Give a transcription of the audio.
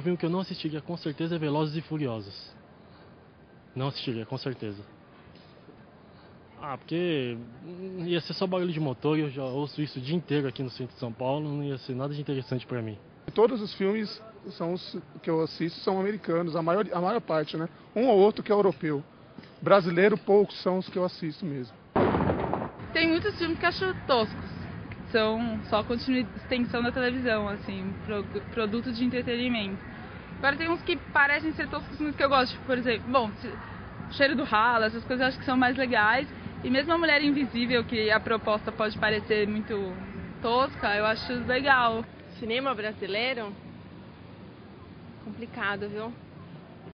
O filme que eu não assistiria com certeza é Velozes e Furiosos. Não assistiria, com certeza. Ah, porque ia ser só barulho de motor e eu já ouço isso o dia inteiro aqui no centro de São Paulo, não ia ser nada de interessante para mim. Todos os filmes são os que eu assisto são americanos, a maior, a maior parte, né? Um ou outro que é europeu. Brasileiro, poucos são os que eu assisto mesmo. Tem muitos filmes que eu acho toscos. São só extensão da televisão, assim, pro, produto de entretenimento. Agora tem uns que parecem ser toscos, mas que eu gosto, tipo, por exemplo, bom, cheiro do ralo, essas coisas eu acho que são mais legais. E mesmo a Mulher Invisível, que a proposta pode parecer muito tosca, eu acho legal. Cinema brasileiro? Complicado, viu?